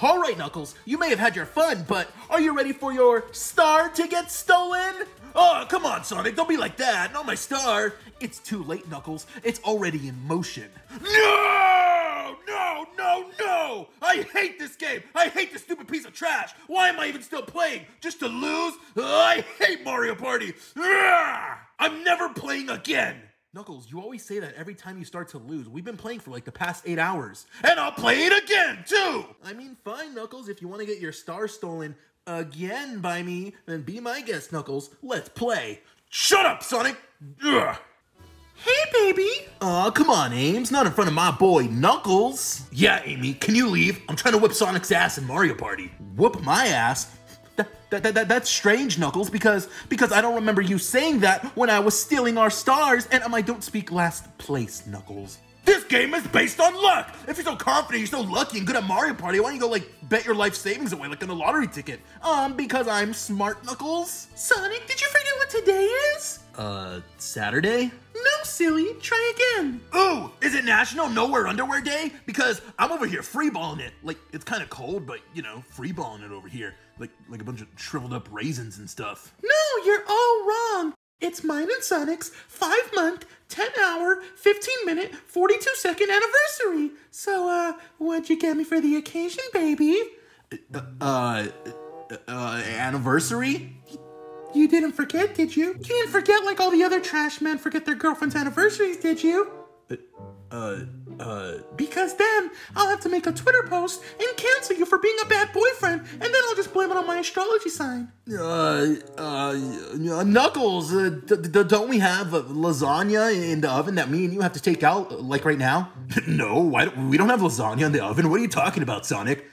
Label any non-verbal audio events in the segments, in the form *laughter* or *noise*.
All right, Knuckles, you may have had your fun, but are you ready for your star to get stolen? Oh, come on, Sonic, don't be like that. Not my star. It's too late, Knuckles. It's already in motion. No! No, no, no! I hate this game! I hate this stupid piece of trash! Why am I even still playing? Just to lose? Ugh, I hate Mario Party! I'm never playing again! Knuckles, you always say that every time you start to lose. We've been playing for like the past eight hours. And I'll play it again, too! I mean, fine, Knuckles, if you want to get your star stolen again by me, then be my guest, Knuckles. Let's play. Shut up, Sonic! Ugh. Hey, baby! Aw, come on, Ames. Not in front of my boy, Knuckles. Yeah, Amy, can you leave? I'm trying to whip Sonic's ass in Mario Party. Whoop my ass? That, that, that, that- that's strange, Knuckles, because because I don't remember you saying that when I was stealing our stars, and um, I don't speak last place, Knuckles. This game is based on luck! If you're so confident, you're so lucky and good at Mario Party, why don't you go, like, bet your life savings away like on a lottery ticket? Um, because I'm smart, Knuckles? Sonic, did you forget what today is? Uh, Saturday? No, silly. Try again. Ooh, is it National Nowhere Underwear Day? Because I'm over here freeballing it. Like, it's kind of cold, but, you know, freeballing it over here. Like, like a bunch of shriveled up raisins and stuff. No, you're all wrong. It's mine and Sonic's five month, 10 hour, 15 minute, 42 second anniversary. So, uh, what'd you get me for the occasion, baby? Uh, uh, uh anniversary? You didn't forget, did you? You didn't forget like all the other trash men forget their girlfriend's anniversaries, did you? Uh, uh, because then I'll have to make a Twitter post and cancel you for being a bad boyfriend, and then I'll just blame it on my astrology sign. Uh, uh, Knuckles, uh, don't we have uh, lasagna in the oven that me and you have to take out, uh, like right now? *laughs* no, why don't, we don't have lasagna in the oven. What are you talking about, Sonic?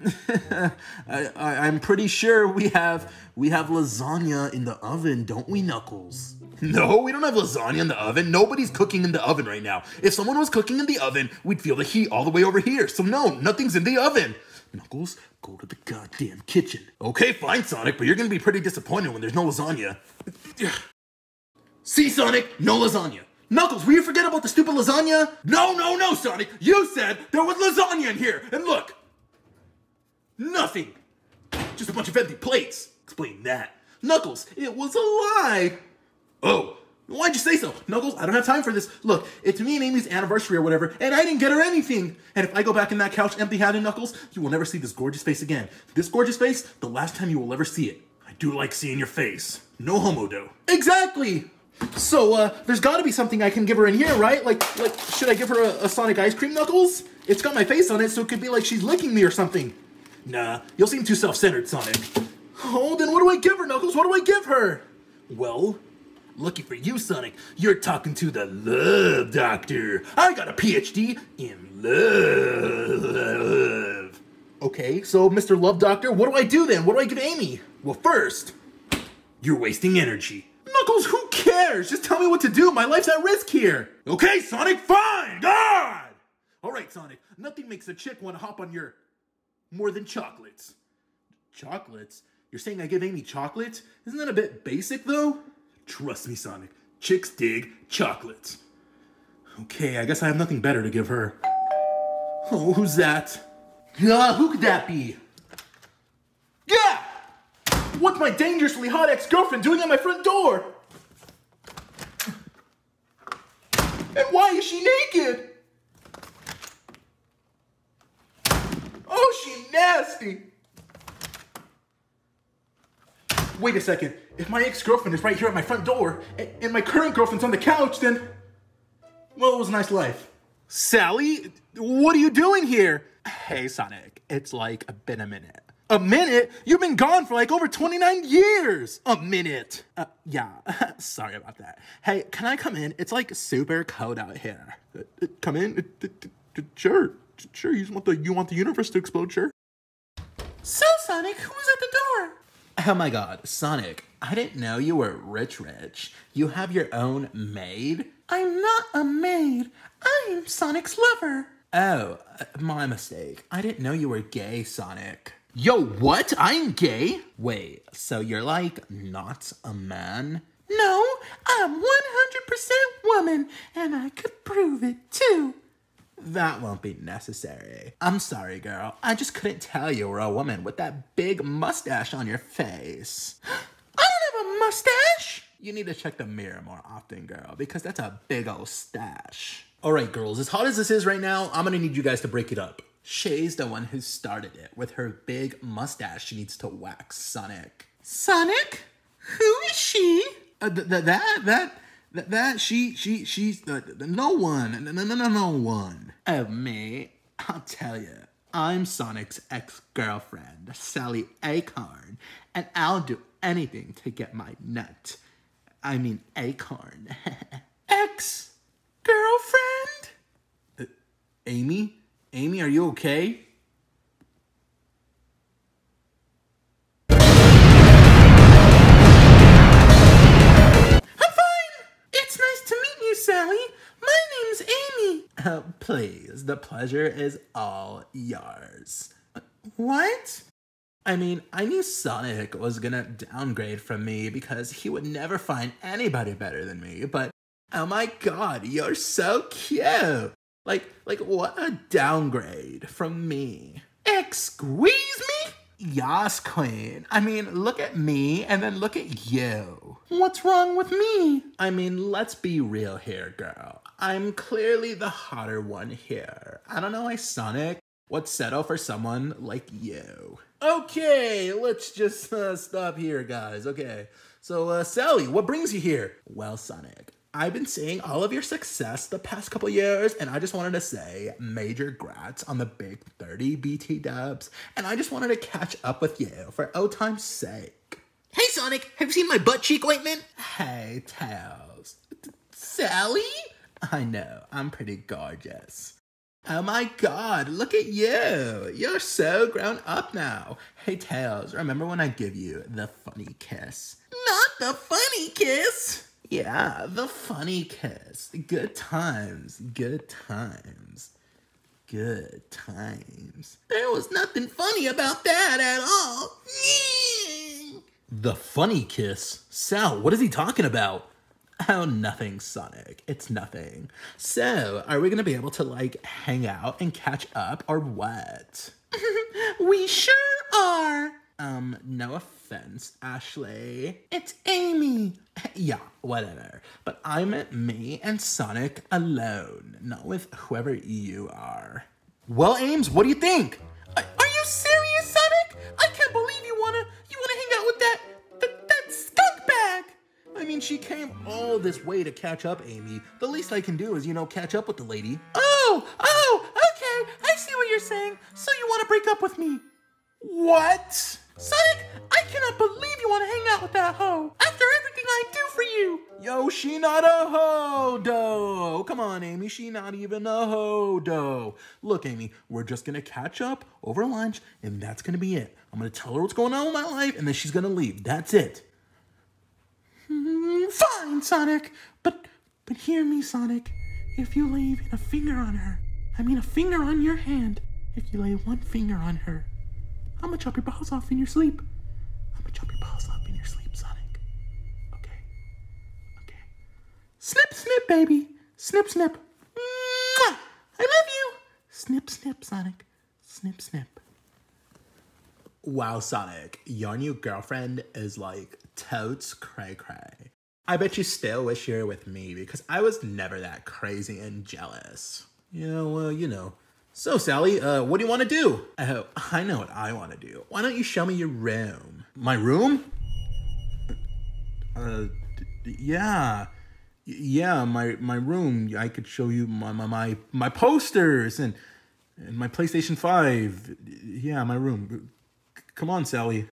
*laughs* I, I, I'm pretty sure we have we have lasagna in the oven, don't we, Knuckles? No, we don't have lasagna in the oven. Nobody's cooking in the oven right now. If someone was cooking in the oven, we'd feel the heat all the way over here. So no, nothing's in the oven. Knuckles, go to the goddamn kitchen. Okay, fine, Sonic, but you're gonna be pretty disappointed when there's no lasagna. See, Sonic, no lasagna. Knuckles, will you forget about the stupid lasagna? No, no, no, Sonic. You said there was lasagna in here, and look, Nothing. Just a bunch of empty plates. Explain that. Knuckles, it was a lie. Oh, why'd you say so? Knuckles, I don't have time for this. Look, it's me and Amy's anniversary or whatever, and I didn't get her anything. And if I go back in that couch empty handed, Knuckles, you will never see this gorgeous face again. This gorgeous face, the last time you will ever see it. I do like seeing your face. No homo, though. Exactly. So, uh, there's gotta be something I can give her in here, right? Like, like, should I give her a, a Sonic ice cream, Knuckles? It's got my face on it, so it could be like she's licking me or something. Nah, you'll seem too self-centered, Sonic. Oh, then what do I give her, Knuckles? What do I give her? Well, lucky for you, Sonic, you're talking to the love doctor. I got a PhD in love. Okay, so Mr. Love Doctor, what do I do then? What do I give Amy? Well, first, you're wasting energy. Knuckles, who cares? Just tell me what to do. My life's at risk here. Okay, Sonic, fine. God! All right, Sonic, nothing makes a chick want to hop on your more than chocolates. Chocolates? You're saying I give Amy chocolates? Isn't that a bit basic though? Trust me, Sonic. Chicks dig chocolates. Okay, I guess I have nothing better to give her. Oh, who's that? Yeah, who could that be? Yeah! What's my dangerously hot ex-girlfriend doing at my front door? And why is she naked? Oh, she nasty. Wait a second. If my ex-girlfriend is right here at my front door, and, and my current girlfriend's on the couch, then... Well, it was a nice life. Sally, what are you doing here? Hey, Sonic. It's like been a minute. A minute? You've been gone for like over 29 years. A minute. Uh, yeah, *laughs* sorry about that. Hey, can I come in? It's like super cold out here. Uh, uh, come in? Uh, Sure. Sure, you just want the you want the universe to explode, sure. So, Sonic, who's at the door? Oh my god, Sonic, I didn't know you were rich rich. You have your own maid? I'm not a maid. I'm Sonic's lover. Oh, uh, my mistake. I didn't know you were gay, Sonic. Yo, what? I'm gay? Wait, so you're like not a man? No, I'm 100% woman, and I could prove it too. That won't be necessary. I'm sorry, girl. I just couldn't tell you were a woman with that big mustache on your face. *gasps* I don't have a mustache! You need to check the mirror more often, girl, because that's a big old stash. All right, girls, as hot as this is right now, I'm gonna need you guys to break it up. Shay's the one who started it. With her big mustache, she needs to wax Sonic. Sonic? Who is she? Uh, th- th- that, that, that, that, she, she, she's, uh, no one, no, no, no, no one. Oh, me? I'll tell you. I'm Sonic's ex-girlfriend, Sally Acorn, and I'll do anything to get my nut. I mean, Acorn. *laughs* Ex-girlfriend? Uh, Amy? Amy, are you okay? You, Sally. My name's Amy. Uh, please, the pleasure is all yours. What? I mean, I knew Sonic was gonna downgrade from me because he would never find anybody better than me, but oh my god, you're so cute! Like, like what a downgrade from me. Excuse me? Yas, queen. I mean, look at me and then look at you. What's wrong with me? I mean, let's be real here, girl. I'm clearly the hotter one here. I don't know why Sonic would settle for someone like you. Okay, let's just uh, stop here, guys. Okay, so uh, Sally, what brings you here? Well, Sonic, I've been seeing all of your success the past couple years, and I just wanted to say major grats on the big 30 BT dubs, and I just wanted to catch up with you for old time's sake. Hey Sonic, have you seen my butt cheek ointment? Hey, Tails. Sally? I know, I'm pretty gorgeous. Oh my god, look at you! You're so grown up now. Hey Tails, remember when I give you the funny kiss? Not the funny kiss! Yeah, the funny kiss. Good times, good times, good times. There was nothing funny about that at all. The funny kiss? Sal, what is he talking about? Oh, nothing, Sonic. It's nothing. So, are we gonna be able to, like, hang out and catch up or what? *laughs* we sure are. Um, no offense, Ashley. It's Amy. *laughs* Yeah, whatever. But I meant me and Sonic alone, not with whoever you are. Well, Ames, what do you think? Are you serious, Sonic? I can't believe you wanna you wanna hang out with that that, that skunk bag. I mean, she came all this way to catch up, Amy. The least I can do is, you know, catch up with the lady. Oh, oh, okay. I see what you're saying. So you want to break up with me? What? Sonic, I cannot believe you want to hang out with that hoe after everything I do for you. Yo, she not a hoe, though. Come on, Amy, she not even a hoe, though. Look, Amy, we're just gonna catch up over lunch, and that's gonna be it. I'm gonna tell her what's going on with my life, and then she's gonna leave. That's it. Mm, fine, Sonic, but but hear me, Sonic. If you lay even a finger on her, I mean a finger on your hand, if you lay one finger on her, I'm gonna chop your balls off in your sleep. Chop your balls off in your sleep, Sonic. Okay. Okay. Snip, snip, baby. Snip, snip. Mwah! I love you. Snip, snip, Sonic. Snip, snip. Wow, Sonic, your new girlfriend is like totes cray cray. I bet you still wish you were with me because I was never that crazy and jealous. Yeah, well, you know. So, Sally, uh, what do you want to do? Oh, I know what I want to do. Why don't you show me your room? My room? Uh, yeah. Yeah, my my room. I could show you my my my, my posters and and my PlayStation 5. Yeah, my room. Come on, Sally.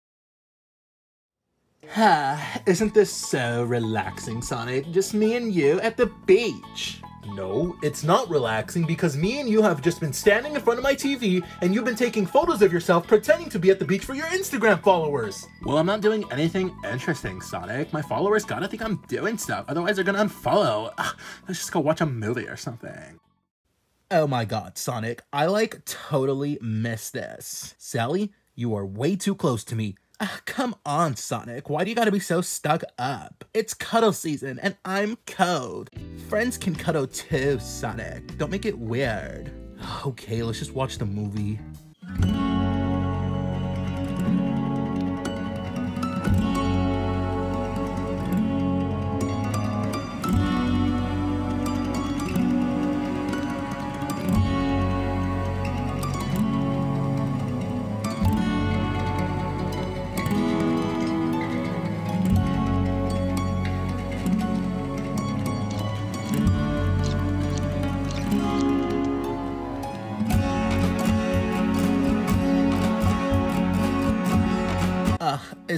Ah, *sighs* isn't this so relaxing, Sonic? Just me and you at the beach. No, it's not relaxing because me and you have just been standing in front of my TV and you've been taking photos of yourself pretending to be at the beach for your Instagram followers. Well, I'm not doing anything interesting, Sonic. My followers gotta think I'm doing stuff, otherwise they're gonna unfollow. Ah, let's just go watch a movie or something. Oh my god, Sonic, I like totally miss this. Sally, you are way too close to me. Ah, come on, Sonic. Why do you gotta be so stuck up? It's cuddle season and I'm cold. Friends can cuddle too, Sonic. Don't make it weird. *sighs* Okay, let's just watch the movie.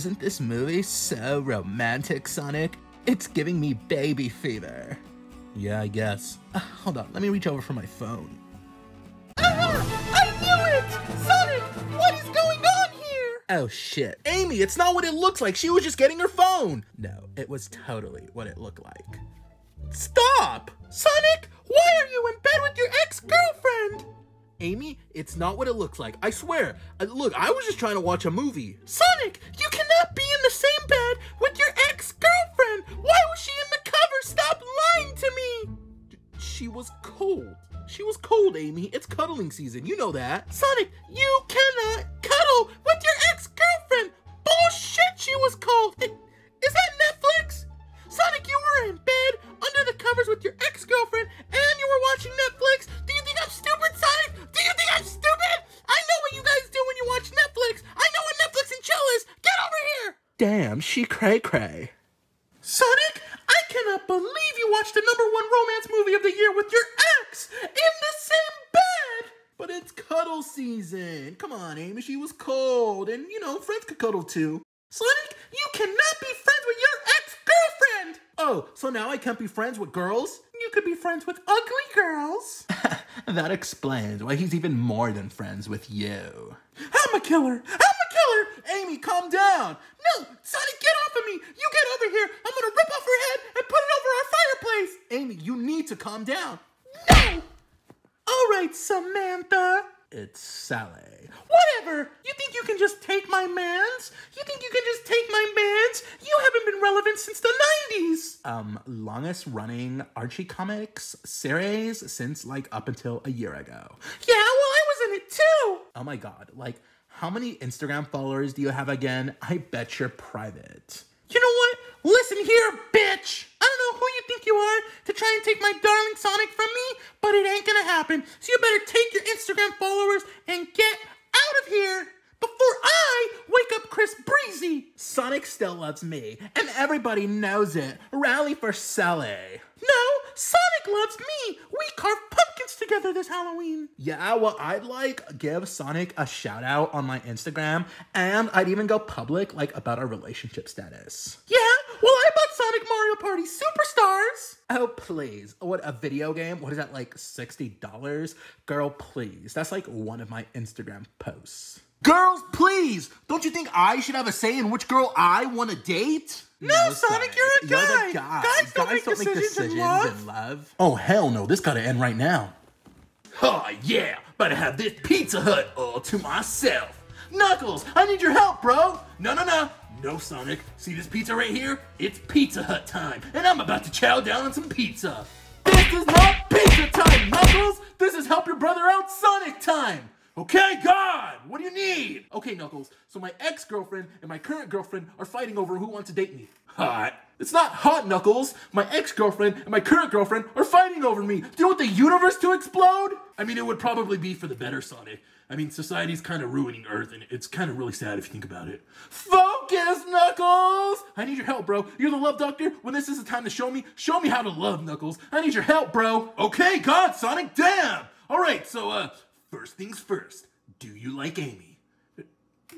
Isn't this movie so romantic, Sonic? It's giving me baby fever. Yeah, I guess. Uh, hold on, let me reach over for my phone. Ah, I knew it! Sonic, what is going on here? Oh shit. Amy, it's not what it looks like. She was just getting her phone. No, it was totally what it looked like. Stop! Sonic, why are you in bed with your ex-girlfriend? Amy, it's not what it looks like. I swear. Uh, look, I was just trying to watch a movie. Sonic, you cannot be in the same bed with your ex-girlfriend. Why was she in the cover? Stop lying to me. She was cold. She was cold, Amy. It's cuddling season. You know that. Sonic, you cannot cuddle with your ex-girlfriend. Bullshit, she was cold. I- Is that Netflix? Sonic, you were in bed under the covers with your ex-girlfriend Damn, she cray cray. Sonic, I cannot believe you watched the number one romance movie of the year with your ex in the same bed. But it's cuddle season. Come on, Amy. She was cold. And, you know, friends could cuddle too. Sonic, you cannot be friends with your ex-girlfriend. Oh, so now I can't be friends with girls? You could be friends with ugly girls. *laughs* that explains why he's even more than friends with you. I'm a killer. I'm a killer. Amy, calm down. No, Sonic, get off of me. You get over here. I'm gonna rip off her head and put it over our fireplace. Amy, you need to calm down. No. All right, Samantha. It's Sally. Whatever. You think you can just take my mans? You think you can just take my mans? You haven't been relevant since the 90s. Um, longest running Archie comics series since like up until a year ago. Yeah, well, I was in it too. Oh my god, like how many Instagram followers do you have again? I bet you're private. You know what? Listen here, bitch. I don't know who you think you are to try and take my darling Sonic from me, but it ain't gonna happen. So you better take your Instagram followers and get out of here before I wake up Chris Breezy. Sonic still loves me, and everybody knows it. Rally for Sally. No, Sonic loves me. We carved pumpkins together this Halloween. Yeah, well, I'd like give Sonic a shout out on my Instagram, and I'd even go public like about our relationship status. Yeah, well, I bought Sonic Mario Party Superstars. Oh, please. What, a video game? What is that, like $60? Girl, please. That's like one of my Instagram posts. Girls, please! Don't you think I should have a say in which girl I want to date? No, Sonic, you're a guy. the guy. Guys don't make decisions in love. in love. Oh, hell no. This gotta end right now. Oh, yeah. Better have this Pizza Hut all to myself. Knuckles, I need your help, bro. No, no, no. No, Sonic. See this pizza right here? It's Pizza Hut time, and I'm about to chow down on some pizza. This is not pizza time, Knuckles. This is help your brother out Sonic time. Okay, God, what do you need? Okay, Knuckles, so my ex girlfriend and my current girlfriend are fighting over who wants to date me. Hot. It's not hot, Knuckles. My ex girlfriend and my current girlfriend are fighting over me. Do you want the universe to explode? I mean, it would probably be for the better, Sonic. I mean, society's kind of ruining Earth, and it's kind of really sad if you think about it. Focus, Knuckles! I need your help, bro. You're the love doctor. When this is the time to show me, show me how to love, Knuckles. I need your help, bro. Okay, God, Sonic, damn! All right, so, uh, first things first. Do you like Amy?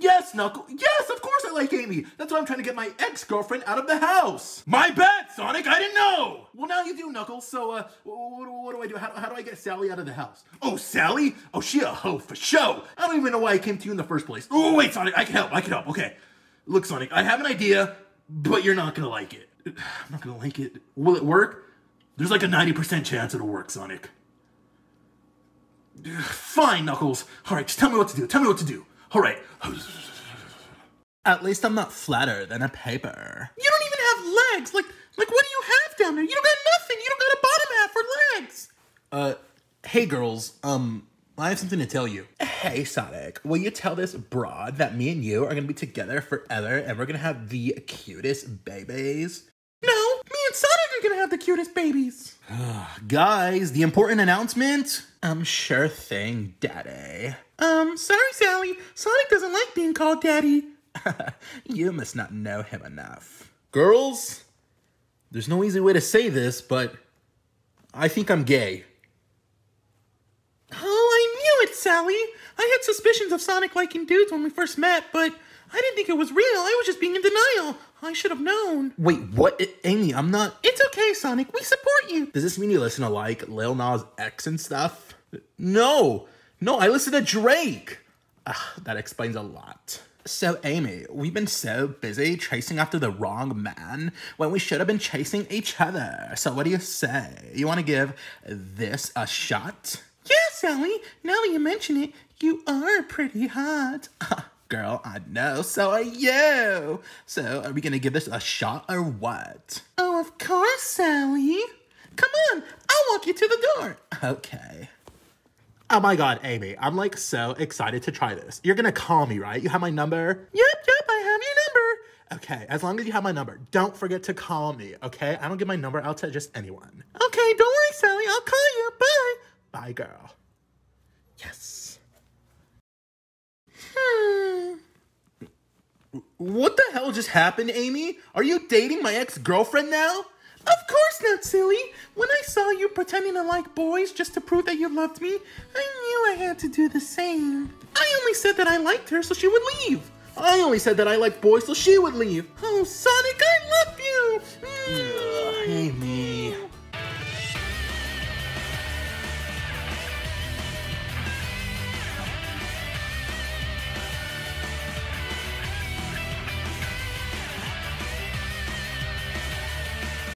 Yes, Knuckle. Yes, of course I like Amy. That's why I'm trying to get my ex-girlfriend out of the house. My bad, Sonic. I didn't know. Well, now you do, Knuckles. So, uh, what, what do I do? How, how do I get Sally out of the house? Oh, Sally? Oh, she a hoe for show. I don't even know why I came to you in the first place. Oh, wait, Sonic. I can help. I can help. Okay. Look, Sonic, I have an idea, but you're not gonna like it. *sighs* I'm not gonna like it. Will it work? There's like a 90% chance it'll work, Sonic. Fine, Knuckles. All right, just tell me what to do. Tell me what to do. All right. At least I'm not flatter than a paper. You don't even have legs. Like, like what do you have down there? You don't got nothing. You don't got a bottom half or legs. Uh, hey girls, um, I have something to tell you. Hey, Sonic, will you tell this broad that me and you are gonna be together forever and we're gonna have the cutest babies? No, me and Sonic are gonna have the cutest babies. *sighs* Guys, the important announcement? Um, sure thing, Daddy. Um, sorry, Sally. Sonic doesn't like being called Daddy. *laughs* you must not know him enough. Girls, there's no easy way to say this, but I think I'm gay. Oh, I knew it, Sally. I had suspicions of Sonic liking dudes when we first met, but I didn't think it was real. I was just being in denial. I should have known. Wait, what? I- Amy, I'm not. It's okay, Sonic. We support you. Does this mean you listen to like Lil Nas X and stuff? No, no, I listen to Drake. Ah, that explains a lot. So, Amy, we've been so busy chasing after the wrong man when we should have been chasing each other. So, what do you say? You want to give this a shot? Yes, Sally. Now that you mention it, you are pretty hot. *laughs* Ah, girl, I know, so are you. So, are we gonna give this a shot or what? Oh, of course, Sally. Come on, I'll walk you to the door. *laughs* Okay. Oh my god, Amy, I'm like so excited to try this. You're gonna call me, right? You have my number? Yep, yep, I have your number. Okay, as long as you have my number, don't forget to call me, okay? I don't give my number out to just anyone. Okay, don't worry, Sally. I'll call you. Bye. Bye, girl. Yes. Hmm. *sighs* What the hell just happened, Amy? Are you dating my ex girlfriend now? Of course not, silly. When I saw you pretending to like boys just to prove that you loved me, I knew I had to do the same. I only said that I liked her so she would leave. I only said that I liked boys so she would leave. Oh, Sonic, I mm.